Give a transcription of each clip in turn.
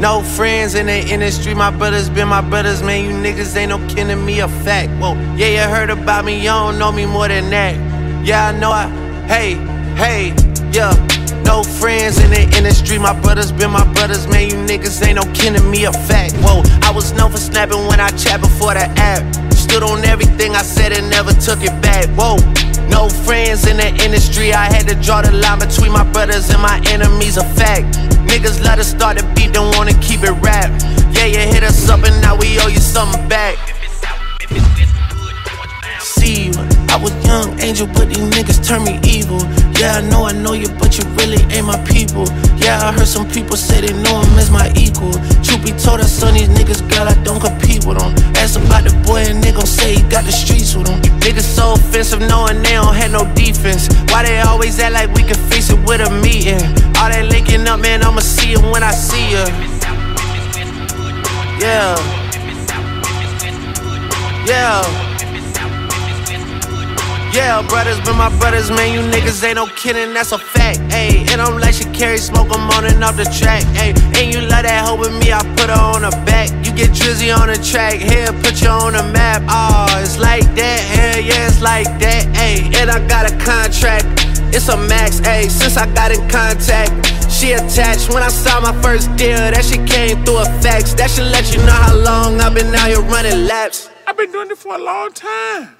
No friends in the industry, my brothers been my brothers, man. You niggas ain't no kin to me, a fact. Whoa, yeah, you heard about me, you don't know me more than that. Yeah, I know I, hey, hey, yeah. No friends in the industry, my brothers been my brothers, man. You niggas ain't no kin to me, a fact. Whoa, I was known for snapping when I chat before the app. Stood on everything I said and never took it back. Whoa, friends in the industry, I had to draw the line between my brothers and my enemies, a fact. Niggas let us start the beat, don't wanna keep it rap. Yeah, you hit us up and now we owe you something back. See I was young angel, but these niggas turn me evil. Yeah, I know I know you, but you really ain't my people. Yeah, I heard some people say they know him as my equal. Truth be told, I son these niggas, girl, I don't compete with them. Niggas so offensive, knowing they don't have no defense. Why they always act like we can fix it with a meeting? All that linking up, man, I'ma see it when I see ya. Yeah. Yeah. Yeah, brothers been my brothers, man. You niggas ain't no kidding, that's a fact. Ayy, and I'm like carry smoke, I'm on and off the track. Ayy, and you love that hoe with me, I put her on a back. Get drizzy on the track, here, put you on the map. Oh, it's like that, hell yeah, it's like that. Ayy, and I got a contract, it's a max. Ayy, since I got in contact. She attached when I saw my first deal. That she came through a fax. That should let you know how long I've been out here running laps. I've been doing it for a long time.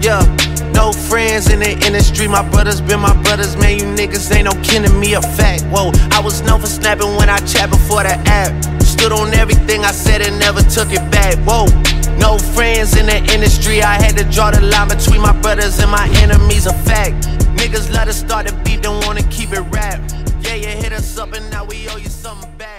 Yeah, no friends in the industry. My brothers been my brothers, man. You niggas ain't no to me, a fact. Whoa, I was known for snapping when I chat before the app. Stood on everything I said and never took it back. Whoa, no friends in the industry. I had to draw the line between my brothers and my enemies, a fact. Niggas let us start the beat, don't wanna keep it rap. Yeah, you hit us up and now we owe you something back.